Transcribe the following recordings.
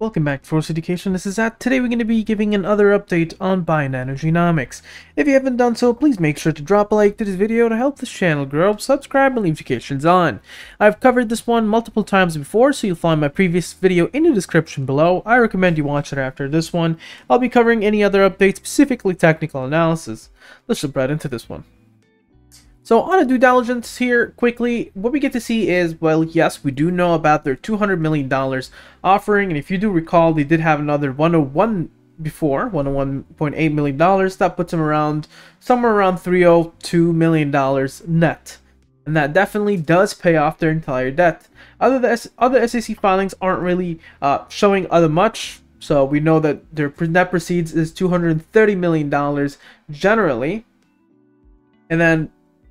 Welcome back to Ferocious Education, this is At. Today we're going to be giving another update on Bionano Genomics. If you haven't done so, please make sure to drop a like to this video to help this channel grow, subscribe and leave notifications on. I've covered this one multiple times before, so you'll find my previous video in the description below. I recommend you watch it after this one. I'll be covering any other updates, specifically technical analysis. Let's jump right into this one. So on a due diligence here, quickly, what we get to see is, well, yes, we do know about their $200 million offering, and if you do recall, they did have another 101 before, $101.8 million, that puts them around, somewhere around $302 million net. And that definitely does pay off their entire debt. Other, the, other SEC filings aren't really uh, showing other much, so we know that their net proceeds is $230 million generally. And then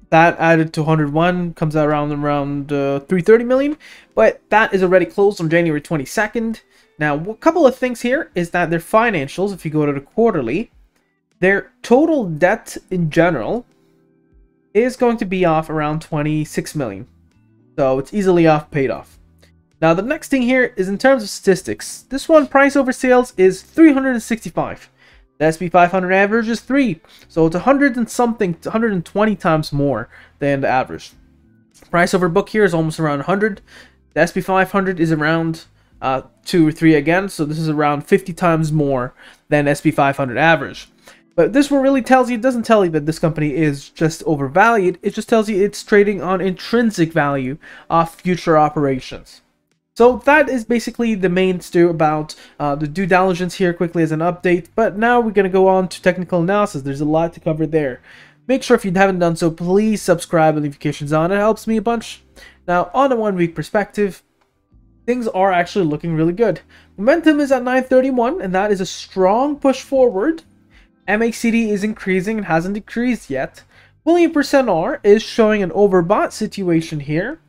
that added to 101 comes out around around uh, 330 million. But that is already closed on january 22nd now a couple of things here is that their financials if you go to the quarterly their total debt in general is going to be off around 26 million. So it's easily off paid off. Now the next thing here is in terms of statistics. This one price over sales is 365 the SP 500 average is 3, so it's 100 and something, 120 times more than the average. Price over book here is almost around 100. The SP 500 is around uh, 2 or 3 again, so this is around 50 times more than SP 500 average. But this one really tells you, it doesn't tell you that this company is just overvalued, it just tells you it's trading on intrinsic value of future operations. So that is basically the main stew about uh, the due diligence here quickly as an update, but now we're going to go on to technical analysis. There's a lot to cover there. Make sure if you haven't done so, please subscribe and notifications on. It helps me a bunch. Now, on a one-week perspective, things are actually looking really good. Momentum is at 931, and that is a strong push forward. MACD is increasing and hasn't decreased yet. William percent R is showing an overbought situation here.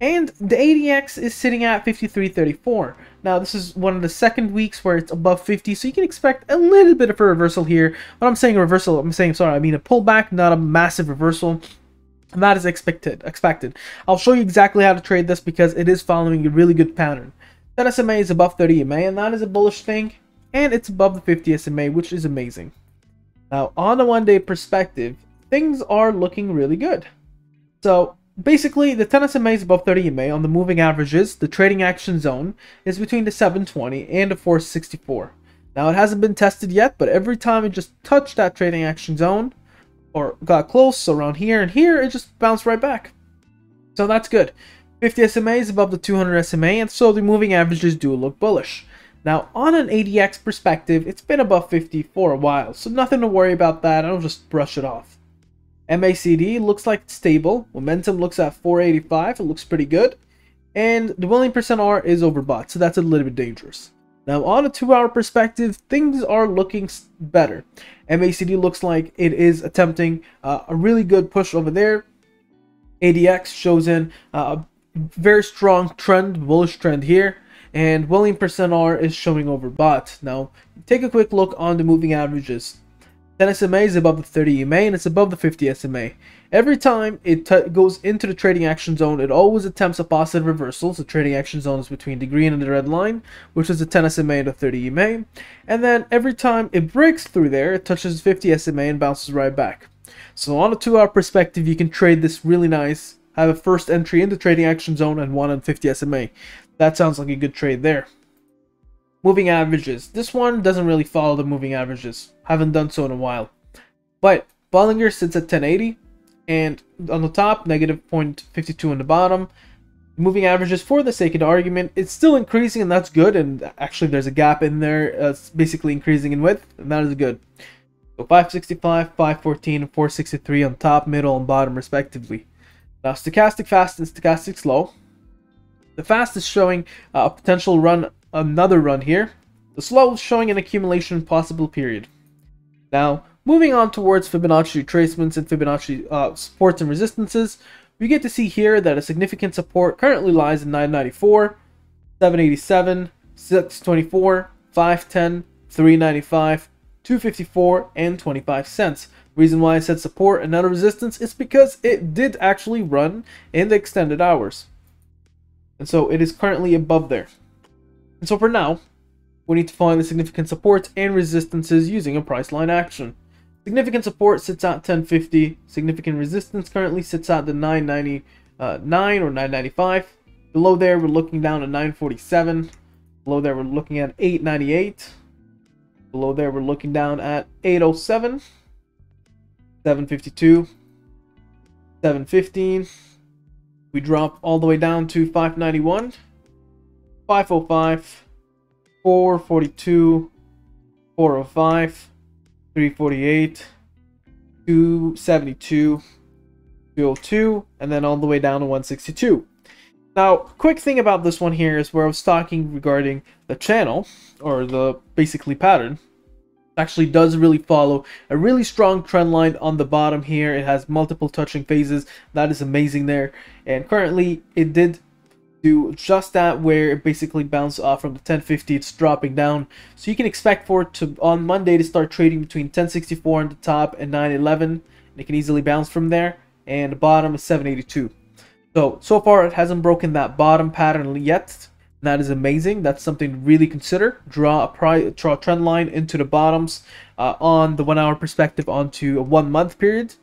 And the ADX is sitting at 53.34. Now, this is one of the second weeks where it's above 50, so you can expect a little bit of a reversal here. When I'm saying a reversal, I'm saying, sorry, I mean a pullback, not a massive reversal. And that is expected. expected. I'll show you exactly how to trade this because it is following a really good pattern. That SMA is above 30 EMA, and that is a bullish thing. And it's above the 50 SMA, which is amazing. Now, on a one-day perspective, things are looking really good. So, Basically, the 10 SMA is above 30 EMA on the moving averages. The trading action zone is between the 720 and the 464. Now, it hasn't been tested yet, but every time it just touched that trading action zone, or got close around here and here, it just bounced right back. So that's good. 50 SMA is above the 200 SMA, and so the moving averages do look bullish. Now, on an ADX perspective, it's been above 50 for a while, so nothing to worry about that. I'll just brush it off. MACD looks like it's stable. Momentum looks at 485. It looks pretty good. And the William percent R is overbought, so that's a little bit dangerous. Now, on a two-hour perspective, things are looking better. MACD looks like it is attempting uh, a really good push over there. ADX shows in uh, a very strong trend, bullish trend here. And William percent R is showing overbought. Now, take a quick look on the moving averages. 10 SMA is above the 30 EMA and it's above the 50 SMA. Every time it goes into the trading action zone, it always attempts a positive reversal. So trading action zone is between the green and the red line, which is the 10 SMA and the 30 EMA. And then every time it breaks through there, it touches 50 SMA and bounces right back. So on a two hour perspective, you can trade this really nice. Have a first entry in the trading action zone and one on 50 SMA. That sounds like a good trade there. Moving averages. This one doesn't really follow the moving averages. Haven't done so in a while. But Bollinger sits at 1080 and on the top, negative 0.52 on the bottom. Moving averages, for the sake of the argument, it's still increasing and that's good. And actually, there's a gap in there. Uh, it's basically increasing in width, and that is good. So 565, 514, and 463 on top, middle, and bottom, respectively. Now, stochastic fast and stochastic slow. The fast is showing uh, a potential run another run here. The slow showing an accumulation possible period. Now, moving on towards Fibonacci retracements and Fibonacci uh, supports and resistances, we get to see here that a significant support currently lies in 994, 787, 624, 510, 395, 254, and 25 cents. Reason why I said support and not a resistance is because it did actually run in the extended hours. And so it is currently above there. And so for now, we need to find the significant supports and resistances using a price line action. Significant support sits at 1050. Significant resistance currently sits at the 999 uh, or 995. Below there, we're looking down at 947. Below there, we're looking at 898. Below there, we're looking down at 807, 752, 715. We drop all the way down to 591, 505, 442, 405, 348, 272, 202, and then all the way down to 162. Now, quick thing about this one here is where I was talking regarding the channel, or the basically pattern, actually does really follow a really strong trend line on the bottom here. It has multiple touching phases. That is amazing there. And currently, it did do just that where it basically bounced off from the 1050 it's dropping down so you can expect for it to on monday to start trading between 1064 on the top and 911 and it can easily bounce from there and the bottom is 782 so, so far it hasn't broken that bottom pattern yet. That is amazing. That's something to really consider. Draw a, draw a trend line into the bottoms uh, on the one hour perspective onto a one month period.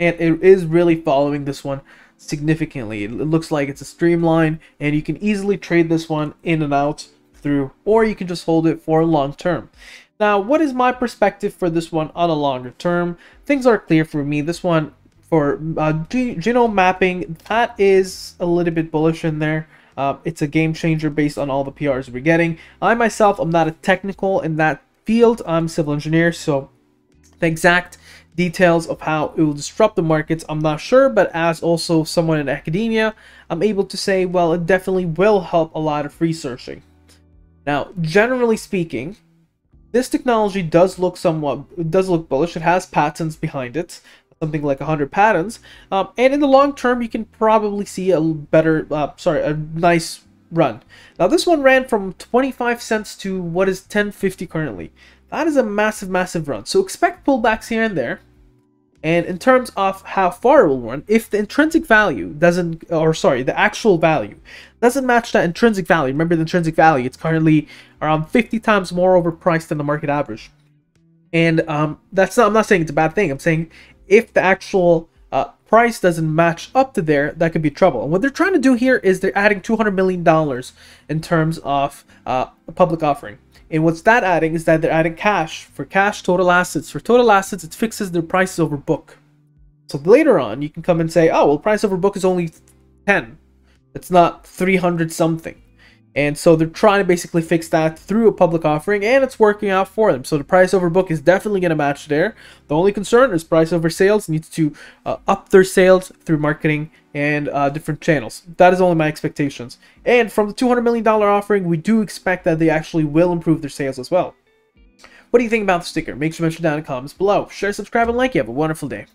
And it is really following this one significantly. It looks like it's a streamline and you can easily trade this one in and out through or you can just hold it for long term. Now, what is my perspective for this one on a longer term? Things are clear for me. This one for uh, genome mapping, that is a little bit bullish in there. Uh, it's a game changer based on all the PRs we're getting. I myself, am not a technical in that field. I'm civil engineer, so the exact details of how it will disrupt the markets, I'm not sure. But as also someone in academia, I'm able to say, well, it definitely will help a lot of researching. Now, generally speaking, this technology does look somewhat does look bullish. It has patents behind it something like 100 patents. Um, and in the long term, you can probably see a better, uh, sorry, a nice run. Now this one ran from 25 cents to what is 1050 currently. That is a massive, massive run. So expect pullbacks here and there. And in terms of how far it will run, if the intrinsic value doesn't, or sorry, the actual value doesn't match that intrinsic value, remember the intrinsic value, it's currently around 50 times more overpriced than the market average. And um, that's not, I'm not saying it's a bad thing. I'm saying if the actual uh, price doesn't match up to there, that could be trouble. And what they're trying to do here is they're adding $200 million in terms of uh, a public offering. And what's that adding is that they're adding cash. For cash, total assets. For total assets, it fixes their prices over book. So later on, you can come and say, oh, well, price over book is only 10. It's not 300 something. And so they're trying to basically fix that through a public offering, and it's working out for them. So the price over book is definitely going to match there. The only concern is price over sales needs to uh, up their sales through marketing and uh, different channels. That is only my expectations. And from the $200 million offering, we do expect that they actually will improve their sales as well. What do you think about the sticker? Make sure to mention down in the comments below. Share, subscribe, and like. You have a wonderful day.